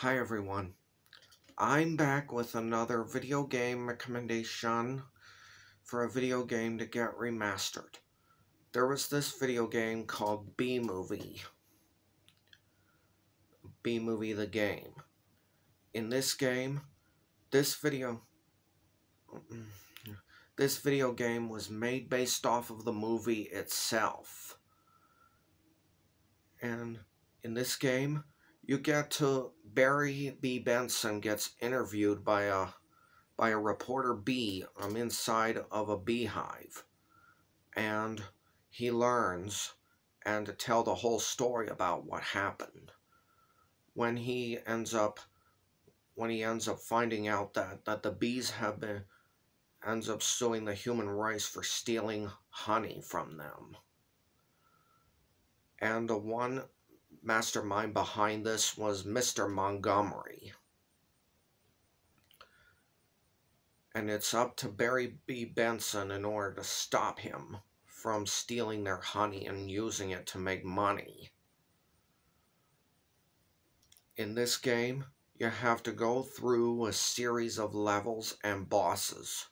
Hi everyone. I'm back with another video game recommendation for a video game to get remastered. There was this video game called Bee Movie. B-Movie the game. In this game, this video this video game was made based off of the movie itself. And in this game, you get to Barry B. Benson gets interviewed by a by a reporter bee um, inside of a beehive, and he learns and to tell the whole story about what happened. When he ends up when he ends up finding out that that the bees have been ends up suing the human race for stealing honey from them. And the one mastermind behind this was Mr. Montgomery. And it's up to Barry B. Benson in order to stop him from stealing their honey and using it to make money. In this game, you have to go through a series of levels and bosses.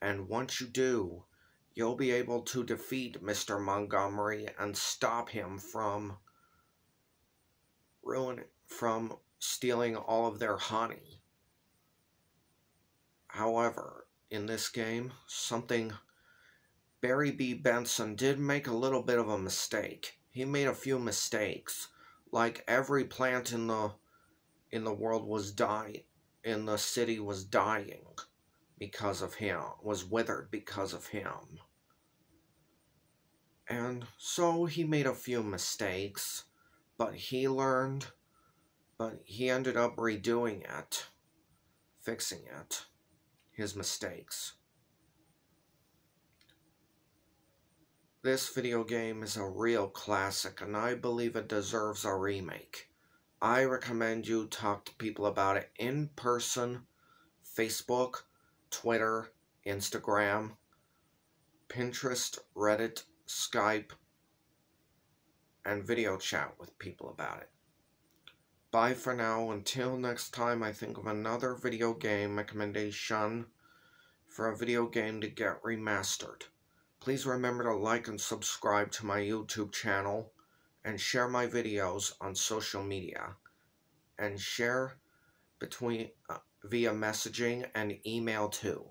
And once you do, you'll be able to defeat Mr. Montgomery and stop him from ruin from stealing all of their honey. However, in this game, something Barry B. Benson did make a little bit of a mistake. He made a few mistakes. Like every plant in the in the world was dying in the city was dying because of him, was withered because of him. And so he made a few mistakes but he learned, but he ended up redoing it, fixing it, his mistakes. This video game is a real classic and I believe it deserves a remake. I recommend you talk to people about it in person, Facebook, Twitter, Instagram, Pinterest, Reddit, Skype, and video chat with people about it. Bye for now. Until next time, I think of another video game recommendation for a video game to get remastered. Please remember to like and subscribe to my YouTube channel and share my videos on social media and share between uh, via messaging and email too.